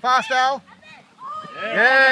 Fast, Al. Yeah.